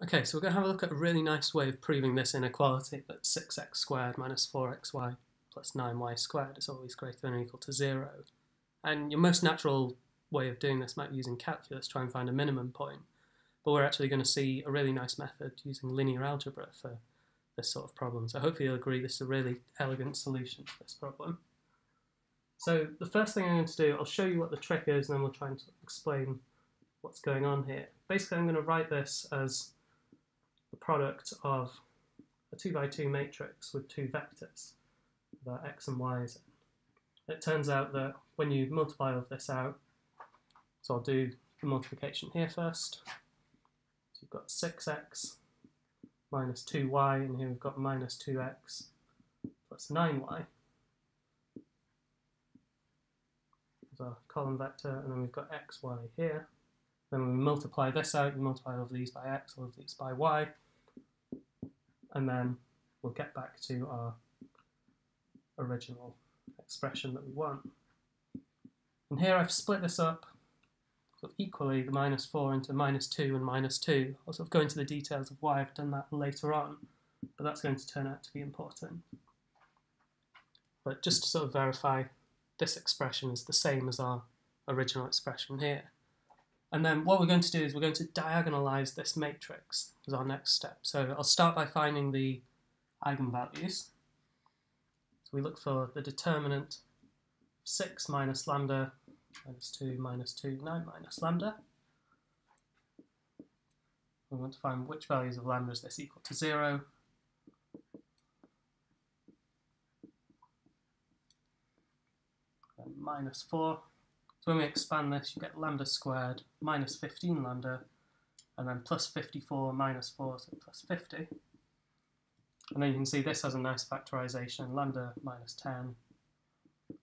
Okay, so we're going to have a look at a really nice way of proving this inequality that 6x squared minus 4xy plus 9y squared is always greater than or equal to 0. And your most natural way of doing this might be using calculus, try and find a minimum point. But we're actually going to see a really nice method using linear algebra for this sort of problem. So hopefully you'll agree this is a really elegant solution to this problem. So the first thing I'm going to do, I'll show you what the trick is and then we'll try and explain what's going on here. Basically I'm going to write this as the product of a 2 by 2 matrix with two vectors that x and y. It turns out that when you multiply all of this out, so I'll do the multiplication here first. So you've got 6x minus 2y, and here we've got minus 2x plus 9y. There's our column vector, and then we've got xy here. Then we multiply this out, we multiply all of these by x, all of these by y, and then we'll get back to our original expression that we want. And here I've split this up sort of equally, the minus 4 into minus 2 and minus 2. I'll sort of go into the details of why I've done that later on, but that's going to turn out to be important. But just to sort of verify, this expression is the same as our original expression here. And then what we're going to do is we're going to diagonalize this matrix as our next step. So I'll start by finding the eigenvalues. So we look for the determinant 6 minus lambda minus 2 minus 2, 9 minus lambda. We want to find which values of lambda is this equal to 0. And minus 4 so when we expand this, you get lambda squared minus 15 lambda, and then plus 54 minus 4, so plus 50. And then you can see this has a nice factorization, lambda minus 10,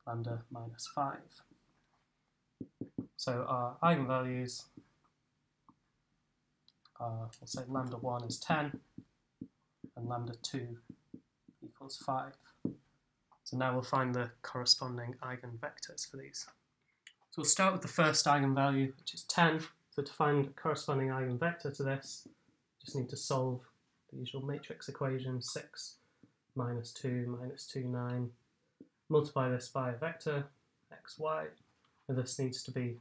lambda minus 5. So our eigenvalues are, we'll say lambda 1 is 10, and lambda 2 equals 5. So now we'll find the corresponding eigenvectors for these. So we'll start with the first eigenvalue, which is 10. So to find a corresponding eigenvector to this, just need to solve the usual matrix equation, 6 minus 2 minus 2, 9. Multiply this by a vector, xy, and this needs to be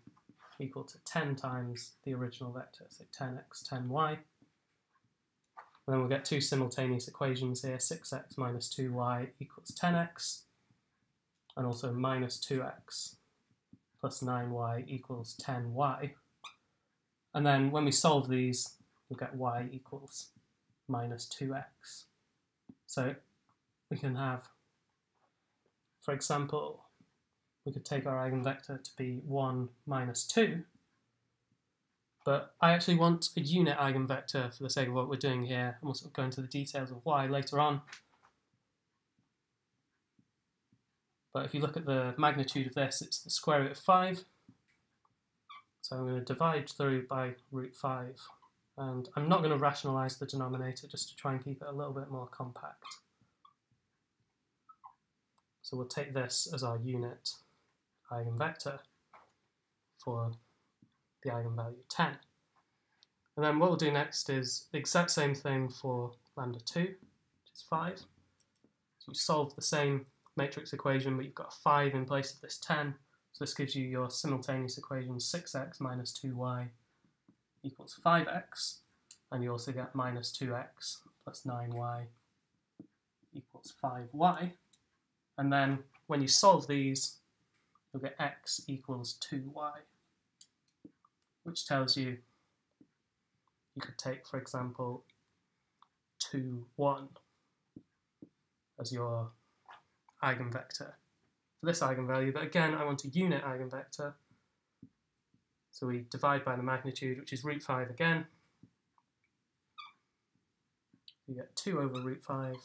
equal to 10 times the original vector, so 10x, 10y. And then we'll get two simultaneous equations here, 6x minus 2y equals 10x, and also minus 2x plus 9y equals 10y. And then when we solve these, we'll get y equals minus 2x. So we can have, for example, we could take our eigenvector to be 1 minus 2, but I actually want a unit eigenvector for the sake of what we're doing here, and we'll sort of go into the details of why later on. But if you look at the magnitude of this, it's the square root of 5. So I'm going to divide through by root 5. And I'm not going to rationalise the denominator just to try and keep it a little bit more compact. So we'll take this as our unit eigenvector for the eigenvalue 10. And then what we'll do next is the exact same thing for lambda 2, which is 5. So you solve the same matrix equation, but you've got a 5 in place of this 10. So this gives you your simultaneous equation 6x minus 2y equals 5x. And you also get minus 2x plus 9y equals 5y. And then when you solve these, you'll get x equals 2y, which tells you you could take, for example, 2, 1 as your eigenvector for this eigenvalue, but again, I want a unit eigenvector. So we divide by the magnitude, which is root 5 again. We get 2 over root 5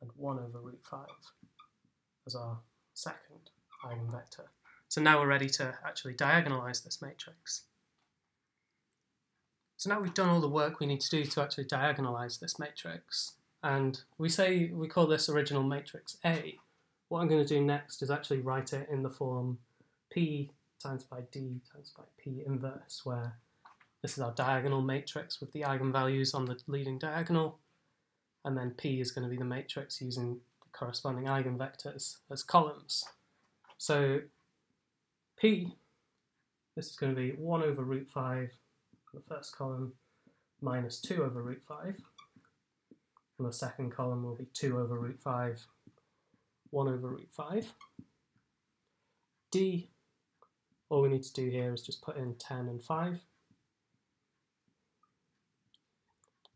and 1 over root 5 as our second eigenvector. So now we're ready to actually diagonalize this matrix. So now we've done all the work we need to do to actually diagonalize this matrix. And we say we call this original matrix A. What I'm going to do next is actually write it in the form P times by D times by P inverse, where this is our diagonal matrix with the eigenvalues on the leading diagonal, and then P is going to be the matrix using the corresponding eigenvectors as columns. So P, this is going to be 1 over root 5 the first column, minus 2 over root 5. And the second column will be 2 over root 5, 1 over root 5. D, all we need to do here is just put in 10 and 5.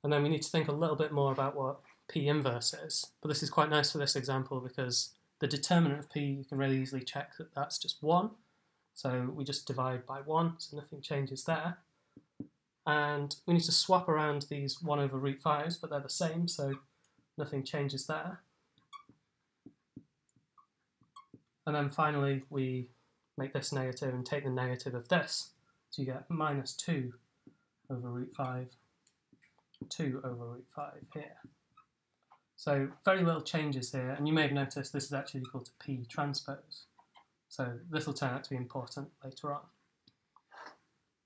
And then we need to think a little bit more about what P inverse is. But this is quite nice for this example because the determinant of P, you can really easily check that that's just 1. So we just divide by 1, so nothing changes there. And we need to swap around these 1 over root 5s, but they're the same, so nothing changes there. And then finally, we make this negative and take the negative of this. So you get minus 2 over root 5, 2 over root 5 here. So very little changes here, and you may have noticed this is actually equal to P transpose. So this will turn out to be important later on.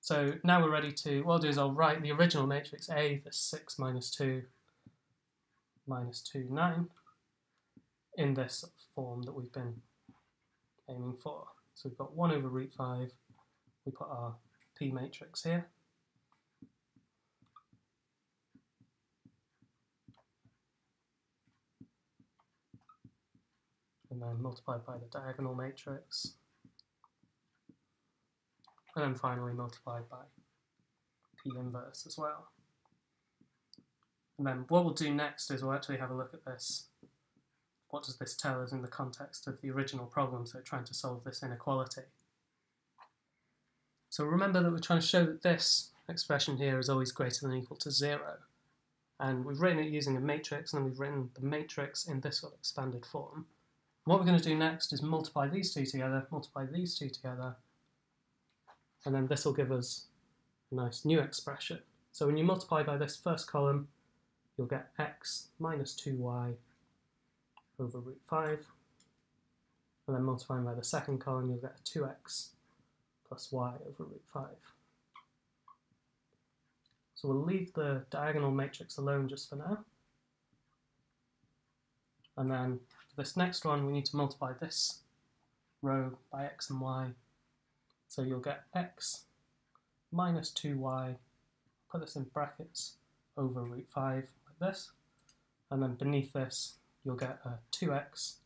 So now we're ready to, what I'll do is I'll write the original matrix A, the 6 minus 2 minus 2, 9, in this form that we've been aiming for. So we've got 1 over root 5, we put our P matrix here. And then multiplied by the diagonal matrix and then finally multiplied by p inverse as well. And then what we'll do next is we'll actually have a look at this. What does this tell us in the context of the original problem, so trying to solve this inequality. So remember that we're trying to show that this expression here is always greater than or equal to zero. And we've written it using a matrix, and then we've written the matrix in this sort of expanded form. What we're going to do next is multiply these two together, multiply these two together, and then this will give us a nice new expression. So when you multiply by this first column, you'll get x minus 2y over root 5. And then multiplying by the second column, you'll get 2x plus y over root 5. So we'll leave the diagonal matrix alone just for now. And then for this next one, we need to multiply this row by x and y so you'll get x minus 2y, put this in brackets, over root 5 like this. And then beneath this, you'll get a 2x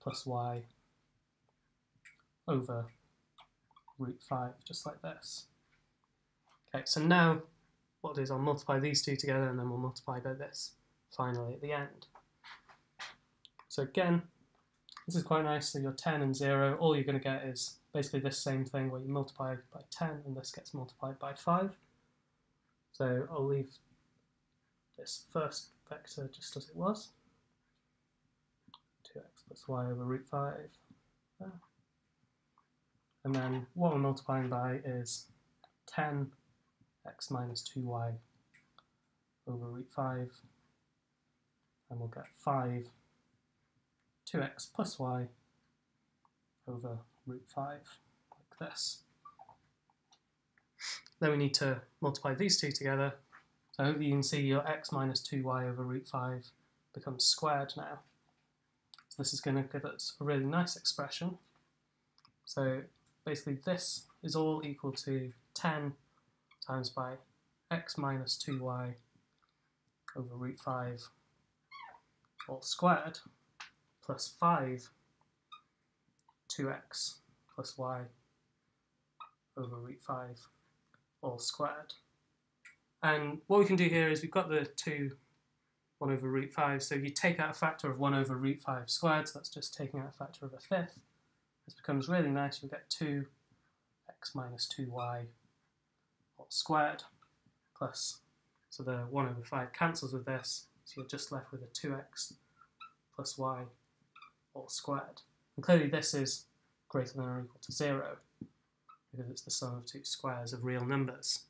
plus y over root 5, just like this. Okay, so now what I'll do is I'll multiply these two together and then we'll multiply by this finally at the end. So again, this is quite nice, so your 10 and 0, all you're going to get is basically this same thing where you multiply by 10 and this gets multiplied by 5. So I'll leave this first vector just as it was. 2x plus y over root 5. There. And then what we're multiplying by is 10 x minus 2y over root 5. And we'll get 5 2x plus y over root 5, like this. Then we need to multiply these two together. So hopefully you can see your x minus 2y over root 5 becomes squared now. So this is going to give us a really nice expression. So basically this is all equal to 10 times by x minus 2y over root 5 all squared plus 5 2x plus y over root 5 all squared. And what we can do here is we've got the 2 1 over root 5, so you take out a factor of 1 over root 5 squared, so that's just taking out a factor of a fifth, this becomes really nice, you'll get 2 x minus 2y all squared plus, so the 1 over 5 cancels with this, so you're just left with a 2x plus y all squared. And clearly this is greater than or equal to 0 because it's the sum of two squares of real numbers.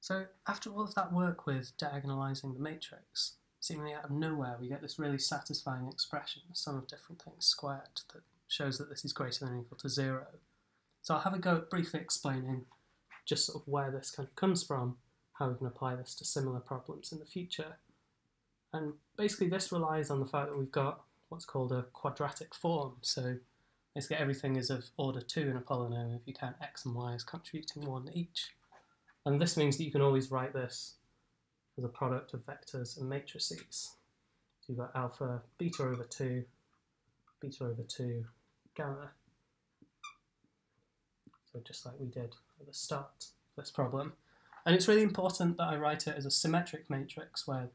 So after all of that work with diagonalizing the matrix, seemingly out of nowhere we get this really satisfying expression, the sum of different things squared, that shows that this is greater than or equal to 0. So I'll have a go at briefly explaining just sort of where this kind of comes from, how we can apply this to similar problems in the future. And basically this relies on the fact that we've got what's called a quadratic form. So basically everything is of order 2 in a polynomial if you count x and y as contributing 1 each. And this means that you can always write this as a product of vectors and matrices. So you've got alpha, beta over 2, beta over 2, gamma. So just like we did at the start of this problem. And it's really important that I write it as a symmetric matrix where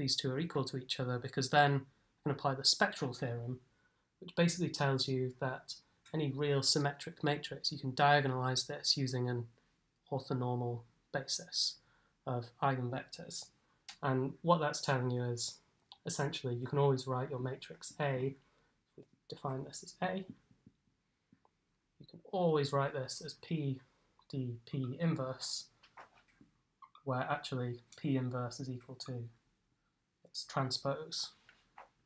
these two are equal to each other because then I can apply the spectral theorem, which basically tells you that any real symmetric matrix, you can diagonalize this using an orthonormal basis of eigenvectors. And what that's telling you is essentially you can always write your matrix A, we define this as A, you can always write this as P d P inverse, where actually P inverse is equal to transpose.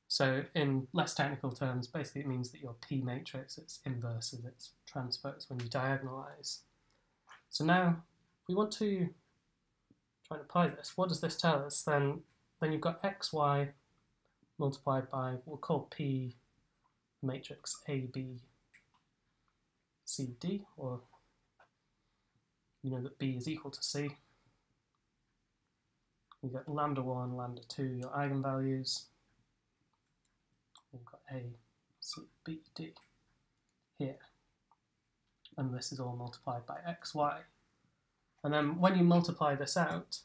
So in less technical terms, basically it means that your P matrix, its inverse is its transpose when you diagonalize. So now we want to try and apply this. What does this tell us? Then, then you've got xy multiplied by, we'll call P matrix A, B, C, D, or you know that B is equal to C. You've got lambda 1, lambda 2, your eigenvalues. We've got A, C, B, D here. And this is all multiplied by xy. And then when you multiply this out,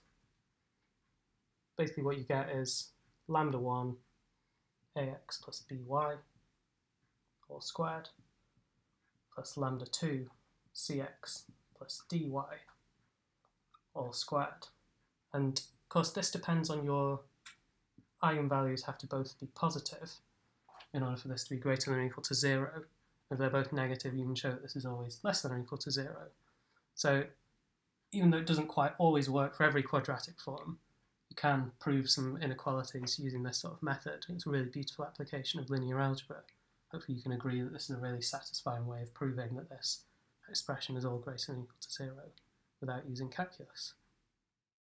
basically what you get is lambda 1 ax plus by all squared plus lambda 2 cx plus dy all squared. And of course this depends on your eigenvalues have to both be positive in order for this to be greater than or equal to 0. If they're both negative, you can show that this is always less than or equal to 0. So even though it doesn't quite always work for every quadratic form, you can prove some inequalities using this sort of method. It's a really beautiful application of linear algebra. Hopefully you can agree that this is a really satisfying way of proving that this expression is all greater than or equal to zero without using calculus.